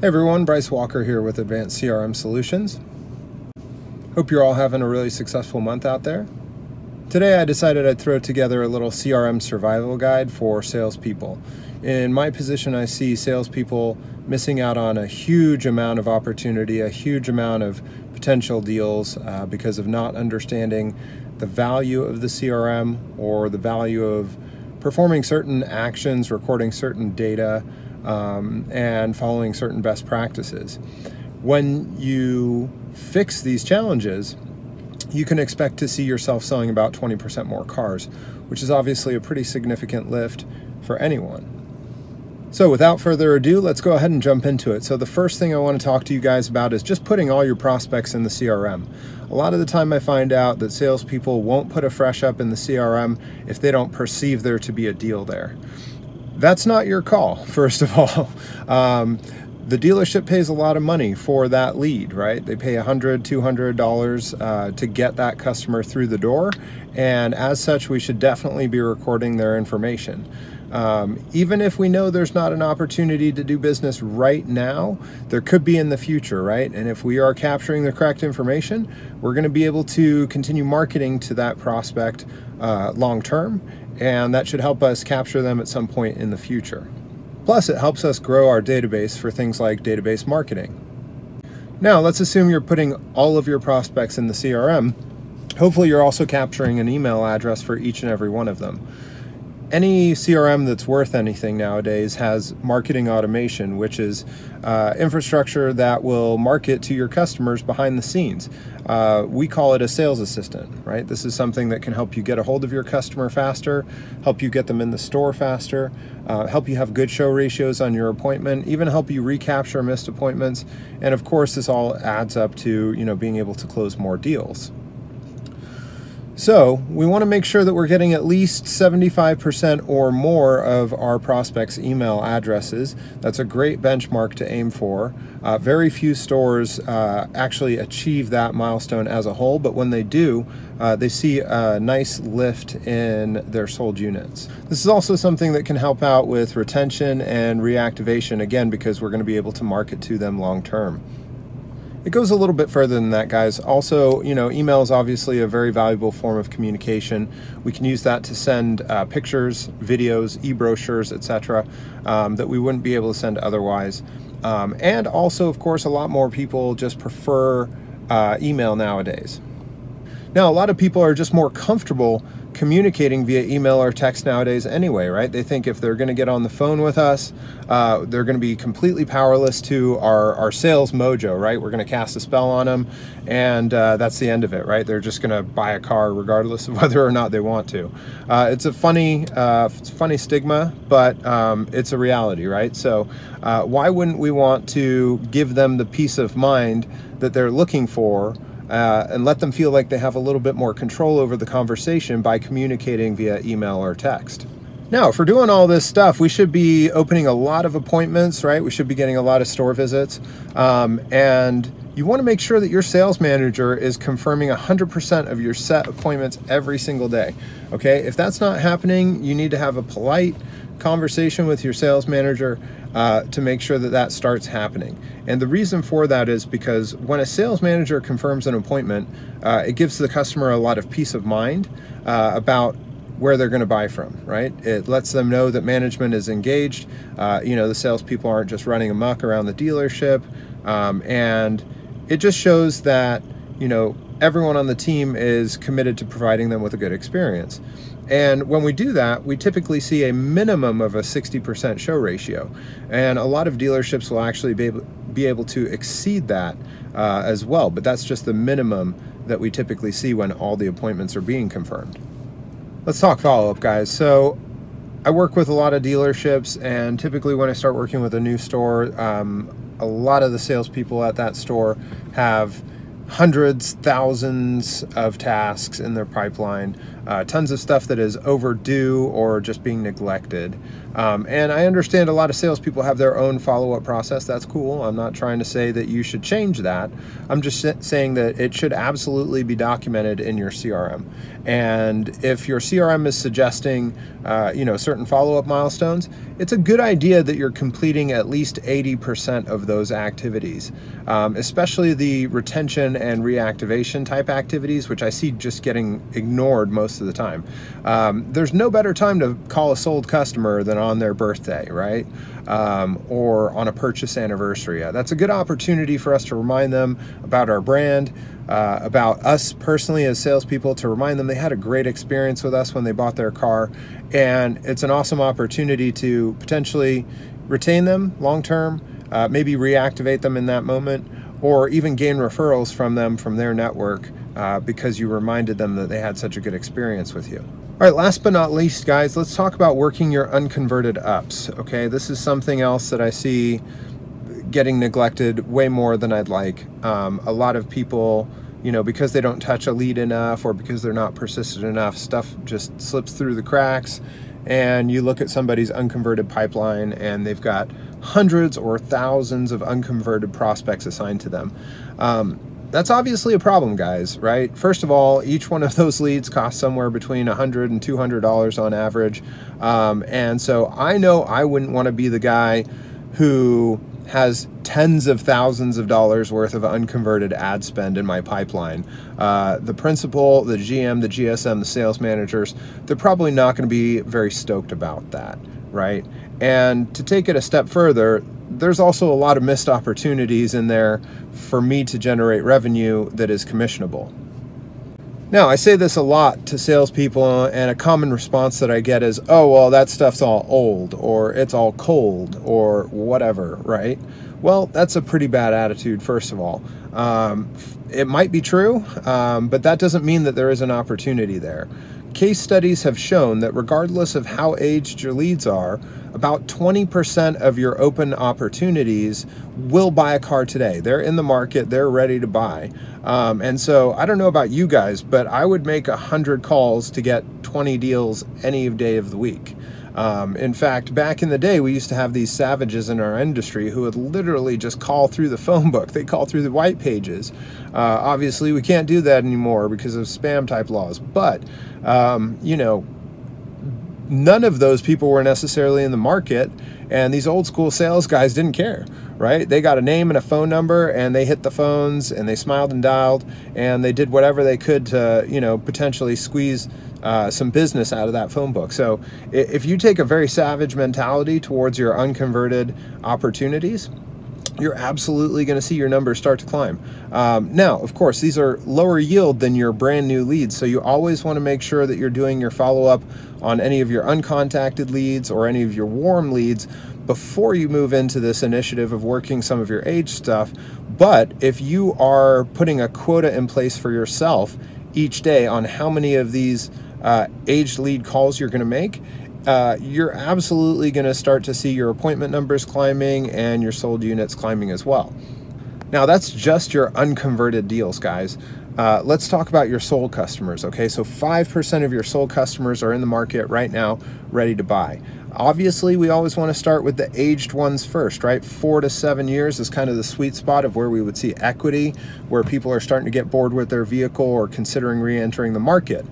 Hey everyone, Bryce Walker here with Advanced CRM Solutions. Hope you're all having a really successful month out there. Today I decided I'd throw together a little CRM survival guide for salespeople. In my position, I see salespeople missing out on a huge amount of opportunity, a huge amount of potential deals uh, because of not understanding the value of the CRM or the value of performing certain actions, recording certain data, um, and following certain best practices. When you fix these challenges, you can expect to see yourself selling about 20% more cars, which is obviously a pretty significant lift for anyone. So without further ado, let's go ahead and jump into it. So the first thing I want to talk to you guys about is just putting all your prospects in the CRM. A lot of the time I find out that salespeople won't put a fresh up in the CRM if they don't perceive there to be a deal there that's not your call, first of all. Um, the dealership pays a lot of money for that lead, right? They pay $100, $200 uh, to get that customer through the door. And as such, we should definitely be recording their information. Um, even if we know there's not an opportunity to do business right now, there could be in the future, right? And if we are capturing the correct information, we're going to be able to continue marketing to that prospect uh, long term, and that should help us capture them at some point in the future. Plus, it helps us grow our database for things like database marketing. Now, let's assume you're putting all of your prospects in the CRM. Hopefully, you're also capturing an email address for each and every one of them any CRM that's worth anything nowadays has marketing automation, which is uh, infrastructure that will market to your customers behind the scenes. Uh, we call it a sales assistant, right? This is something that can help you get a hold of your customer faster, help you get them in the store faster, uh, help you have good show ratios on your appointment, even help you recapture missed appointments. And of course, this all adds up to you know being able to close more deals. So we want to make sure that we're getting at least 75% or more of our prospects' email addresses. That's a great benchmark to aim for. Uh, very few stores uh, actually achieve that milestone as a whole, but when they do, uh, they see a nice lift in their sold units. This is also something that can help out with retention and reactivation, again, because we're going to be able to market to them long term. It goes a little bit further than that, guys. Also, you know, email is obviously a very valuable form of communication. We can use that to send uh, pictures, videos, e-brochures, etc., um, that we wouldn't be able to send otherwise. Um, and also, of course, a lot more people just prefer uh, email nowadays. Now, a lot of people are just more comfortable communicating via email or text nowadays anyway, right? They think if they're going to get on the phone with us, uh, they're going to be completely powerless to our, our sales mojo, right? We're going to cast a spell on them, and uh, that's the end of it, right? They're just going to buy a car regardless of whether or not they want to. Uh, it's a funny, uh, funny stigma, but um, it's a reality, right? So uh, why wouldn't we want to give them the peace of mind that they're looking for? Uh, and let them feel like they have a little bit more control over the conversation by communicating via email or text. Now, if we're doing all this stuff, we should be opening a lot of appointments, right? We should be getting a lot of store visits. Um, and you want to make sure that your sales manager is confirming 100% of your set appointments every single day. Okay, if that's not happening, you need to have a polite conversation with your sales manager uh, to make sure that that starts happening. And the reason for that is because when a sales manager confirms an appointment, uh, it gives the customer a lot of peace of mind uh, about where they're going to buy from, right? It lets them know that management is engaged. Uh, you know, the salespeople aren't just running amok around the dealership. Um, and it just shows that, you know, everyone on the team is committed to providing them with a good experience. And when we do that, we typically see a minimum of a 60% show ratio. And a lot of dealerships will actually be able, be able to exceed that uh, as well. But that's just the minimum that we typically see when all the appointments are being confirmed. Let's talk follow up, guys. So I work with a lot of dealerships, and typically when I start working with a new store, um, a lot of the salespeople at that store have hundreds, thousands of tasks in their pipeline. Uh, tons of stuff that is overdue or just being neglected. Um, and I understand a lot of salespeople have their own follow up process. That's cool. I'm not trying to say that you should change that. I'm just saying that it should absolutely be documented in your CRM. And if your CRM is suggesting, uh, you know, certain follow up milestones, it's a good idea that you're completing at least 80% of those activities, um, especially the retention and reactivation type activities, which I see just getting ignored most of the time. Um, there's no better time to call a sold customer than on their birthday, right? Um, or on a purchase anniversary. Uh, that's a good opportunity for us to remind them about our brand, uh, about us personally as salespeople, to remind them they had a great experience with us when they bought their car. And it's an awesome opportunity to potentially retain them long term, uh, maybe reactivate them in that moment, or even gain referrals from them from their network uh, because you reminded them that they had such a good experience with you. All right, last but not least, guys, let's talk about working your unconverted ups. Okay, this is something else that I see getting neglected way more than I'd like. Um, a lot of people, you know, because they don't touch a lead enough or because they're not persistent enough, stuff just slips through the cracks. And you look at somebody's unconverted pipeline and they've got hundreds or thousands of unconverted prospects assigned to them. Um, that's obviously a problem, guys, right? First of all, each one of those leads costs somewhere between $100 and $200 on average. Um, and so I know I wouldn't want to be the guy who has tens of thousands of dollars worth of unconverted ad spend in my pipeline. Uh, the principal, the GM, the GSM, the sales managers, they're probably not going to be very stoked about that, right? And to take it a step further, there's also a lot of missed opportunities in there for me to generate revenue that is commissionable. Now, I say this a lot to salespeople, and a common response that I get is, oh, well, that stuff's all old, or it's all cold, or whatever, right? Well, that's a pretty bad attitude, first of all. Um, it might be true, um, but that doesn't mean that there is an opportunity there. Case studies have shown that regardless of how aged your leads are, about 20% of your open opportunities will buy a car today. They're in the market, they're ready to buy. Um, and so I don't know about you guys, but I would make 100 calls to get 20 deals any day of the week. Um, in fact, back in the day, we used to have these savages in our industry who would literally just call through the phone book. They call through the white pages. Uh, obviously, we can't do that anymore because of spam type laws. But, um, you know, none of those people were necessarily in the market and these old school sales guys didn't care right they got a name and a phone number and they hit the phones and they smiled and dialed and they did whatever they could to you know potentially squeeze uh, some business out of that phone book so if you take a very savage mentality towards your unconverted opportunities you're absolutely going to see your numbers start to climb. Um, now, of course, these are lower yield than your brand new leads, so you always want to make sure that you're doing your follow up on any of your uncontacted leads or any of your warm leads before you move into this initiative of working some of your age stuff. But if you are putting a quota in place for yourself each day on how many of these uh, aged lead calls you're going to make, uh, you're absolutely going to start to see your appointment numbers climbing and your sold units climbing as well. Now, that's just your unconverted deals, guys. Uh, let's talk about your sold customers, okay? So 5% of your sold customers are in the market right now, ready to buy. Obviously, we always want to start with the aged ones first, right? Four to seven years is kind of the sweet spot of where we would see equity, where people are starting to get bored with their vehicle or considering re entering the market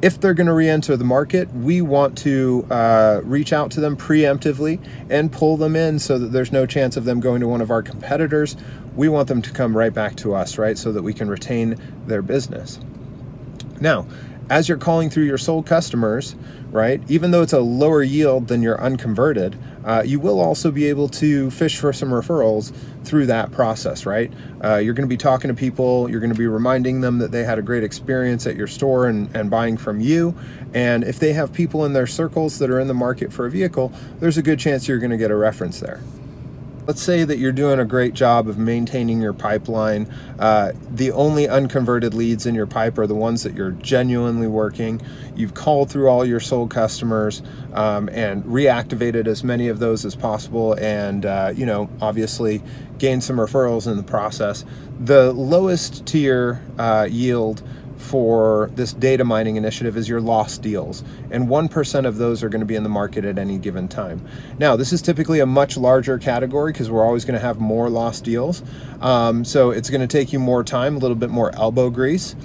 if they're going to re-enter the market, we want to uh, reach out to them preemptively and pull them in so that there's no chance of them going to one of our competitors. We want them to come right back to us, right, so that we can retain their business. Now, as you're calling through your sold customers, right, even though it's a lower yield than your unconverted, uh, you will also be able to fish for some referrals through that process, right? Uh, you're going to be talking to people, you're going to be reminding them that they had a great experience at your store and, and buying from you. And if they have people in their circles that are in the market for a vehicle, there's a good chance you're going to get a reference there let's say that you're doing a great job of maintaining your pipeline. Uh, the only unconverted leads in your pipe are the ones that you're genuinely working. You've called through all your sold customers um, and reactivated as many of those as possible, and uh, you know, obviously, gained some referrals in the process. The lowest tier uh, yield for this data mining initiative is your lost deals. And 1% of those are going to be in the market at any given time. Now, this is typically a much larger category because we're always going to have more lost deals. Um, so it's going to take you more time, a little bit more elbow grease.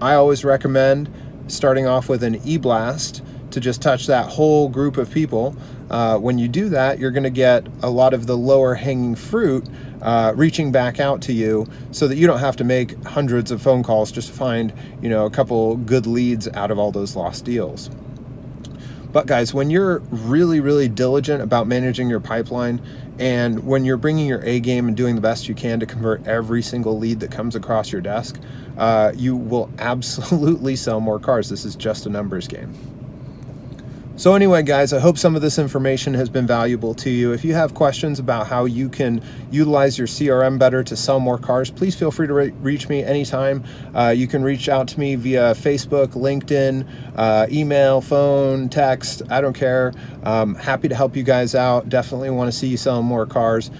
I always recommend starting off with an e-blast to just touch that whole group of people. Uh, when you do that, you're going to get a lot of the lower hanging fruit uh, reaching back out to you so that you don't have to make hundreds of phone calls just to find, you know, a couple good leads out of all those lost deals. But guys, when you're really, really diligent about managing your pipeline and when you're bringing your A game and doing the best you can to convert every single lead that comes across your desk, uh, you will absolutely sell more cars. This is just a numbers game. So anyway, guys, I hope some of this information has been valuable to you. If you have questions about how you can utilize your CRM better to sell more cars, please feel free to re reach me anytime. Uh, you can reach out to me via Facebook, LinkedIn, uh, email, phone, text, I don't care. Um, happy to help you guys out. Definitely want to see you selling more cars.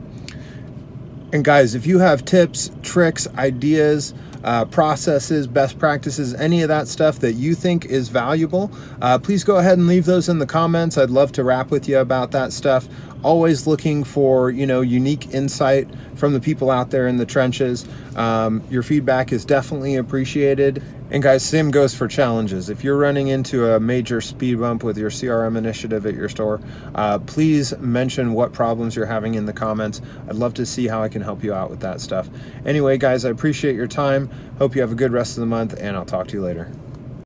And guys, if you have tips, tricks, ideas, uh, processes, best practices, any of that stuff that you think is valuable, uh, please go ahead and leave those in the comments. I'd love to rap with you about that stuff. Always looking for, you know, unique insight from the people out there in the trenches. Um, your feedback is definitely appreciated. And guys, same goes for challenges. If you're running into a major speed bump with your CRM initiative at your store, uh, please mention what problems you're having in the comments. I'd love to see how I can help you out with that stuff. Anyway, guys, I appreciate your time. Hope you have a good rest of the month, and I'll talk to you later.